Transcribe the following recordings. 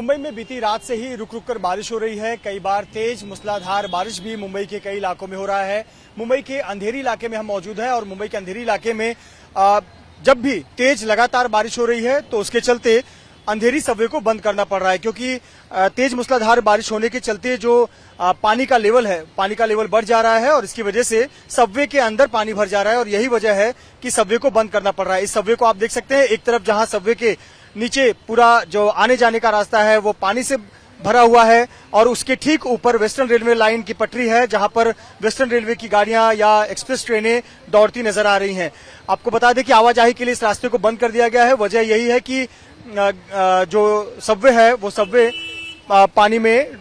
मुंबई में बीती रात से ही रुक रुक कर बारिश हो रही है। कई बार तेज मूसलाधार बारिश भी मुंबई के कई इलाकों में हो रहा है। मुंबई के अंधेरी इलाके में हम मौजूद हैं और मुंबई के अंधेरी इलाके में जब भी तेज लगातार बारिश हो रही है तो उसके चलते अंधेरी सबवे को बंद करना पड़ रहा है क्योंकि तेज मूसलाधार बारिश होने के चलते जो पानी का लेवल है, पानी का लेवल बढ़ जा रहा है और इसकी वजह से सबवे के अंदर पानी भर जा रहा है और यही वजह है कि सबवे को बंद करना पड़ रहा है। इस सबवे को आप देख सकते हैं, एक तरफ़ जहाँ सबवे के नीचे पूरा जो आने जाने का रास्ता है, वो पानी से भरा हुआ है और उसके ठीक ऊपर वेस्टर्न रेलवे लाइन की पटरी है, जहाँ पर वेस्टर्न रेलवे की गाड़ियाँ या एक्सप्रेस ट्रेनें दौड़ती नज़र आ रही हैं। आपको बता दें कि आवाजाही के लिए इस रास्ते को बंद कर दिया गया है। वजह यही है कि जो सबवे है, वो सबवे पानी में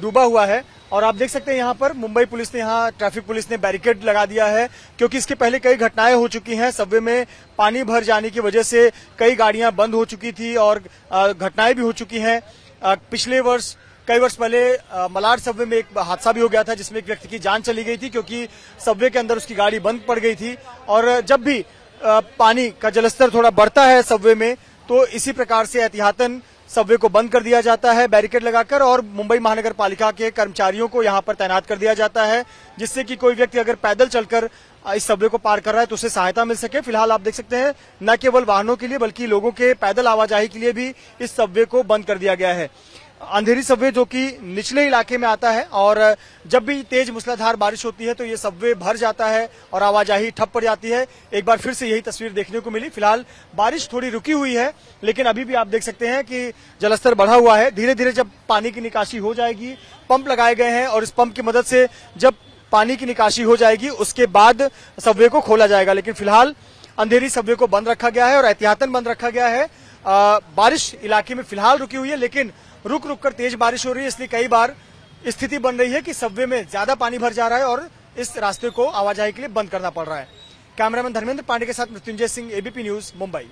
डूबा हुआ है। और आप देख सकते हैं यहाँ पर मुंबई पुलिस ने यहाँ, ट्रैफ़िक पुलिस ने बैरिकेड लगा दिया है, क्योंकि इसके पहले कई घटनाएँ हो चुकी हैं। सबवे में पानी भर जाने की वजह से कई गाड़ियाँ बंद हो चुकी थी और घटनाएँ भी हो चुकी हैं। पिछले वर्ष, कई वर्ष पहले मलाड सबवे में एक हादसा भी हो गया था, जिसमें एक व्यक्ति की जान चली गई थी, क्योंकि सबवे के अंदर उसकी गाड़ी बंद पड़ गई थी। और जब भी पानी का जलस्तर थोड़ा बढ़ता है सबवे में तो इसी प्रकार से एहतियातन सबवे को बंद कर दिया जाता है, बैरिकेड लगाकर और मुंबई महानगर पालिका के कर्मचारियों को यहाँ पर तैनात कर दिया जाता है, जिससे कि कोई व्यक्ति अगर पैदल चलकर इस सबवे को पार कर रहा है तो उसे सहायता मिल सके। फ़िलहाल आप देख सकते हैं, न केवल वाहनों के लिए बल्कि लोगों के पैदल आवाजाही के लिए भी इस सबवे को बंद कर दिया गया है। अंधेरी सबवे जो कि निचले इलाके में आता है और जब भी तेज मूसलाधार बारिश होती है तो ये सबवे भर जाता है और आवाजाही ठप पड़ जाती है। एक बार फिर से यही तस्वीर देखने को मिली। फ़िलहाल बारिश थोड़ी रुकी हुई है, लेकिन अभी भी आप देख सकते हैं कि जलस्तर बढ़ा हुआ है। धीरे धीरे जब पानी की निकासी हो जाएगी, पंप लगाए गए हैं और इस पंप की मदद से जब पानी की निकासी हो जाएगी, उसके बाद सबवे को खोला जाएगा। लेकिन फ़िलहाल अंधेरी सबवे को बंद रखा गया है और एहतियातन बंद रखा गया है। आ, बारिश इलाके में फ़िलहाल रुकी हुई है लेकिन रुक रुक कर तेज बारिश हो रही है इसलिए कई बार स्थिति बन रही है कि सबवे में ज़्यादा पानी भर जा रहा है और इस रास्ते को आवाजाही के लिए बंद करना पड़ रहा है। कैमरामैन धर्मेंद्र पांडे के साथ मृत्युंजय सिंह एबीपी न्यूज़ मुंबई।